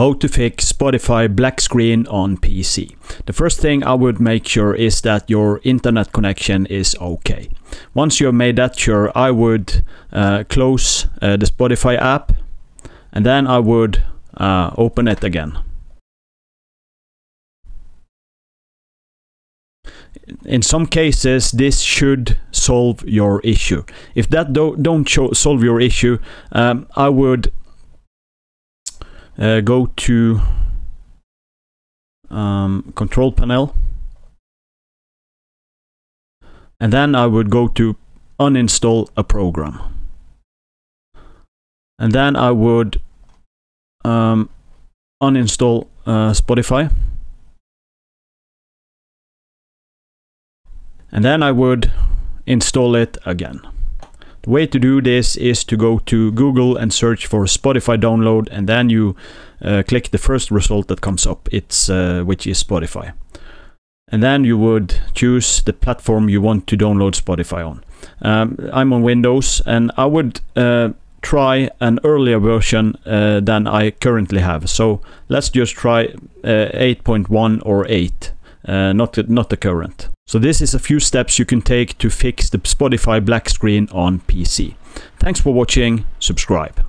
How to fix Spotify black screen on PC. The first thing I would make sure is that your internet connection is okay. Once you have made that sure, I would uh, close uh, the Spotify app and then I would uh, open it again. In some cases, this should solve your issue. If that do not solve your issue, um, I would uh, go to um, control panel. And then I would go to uninstall a program. And then I would um, uninstall uh, Spotify. And then I would install it again. The way to do this is to go to Google and search for Spotify download and then you uh, click the first result that comes up, it's uh, which is Spotify. And then you would choose the platform you want to download Spotify on. Um, I'm on Windows and I would uh, try an earlier version uh, than I currently have. So let's just try uh, 8.1 or 8, uh, not, not the current. So this is a few steps you can take to fix the Spotify black screen on PC. Thanks for watching, subscribe.